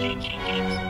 GG Games.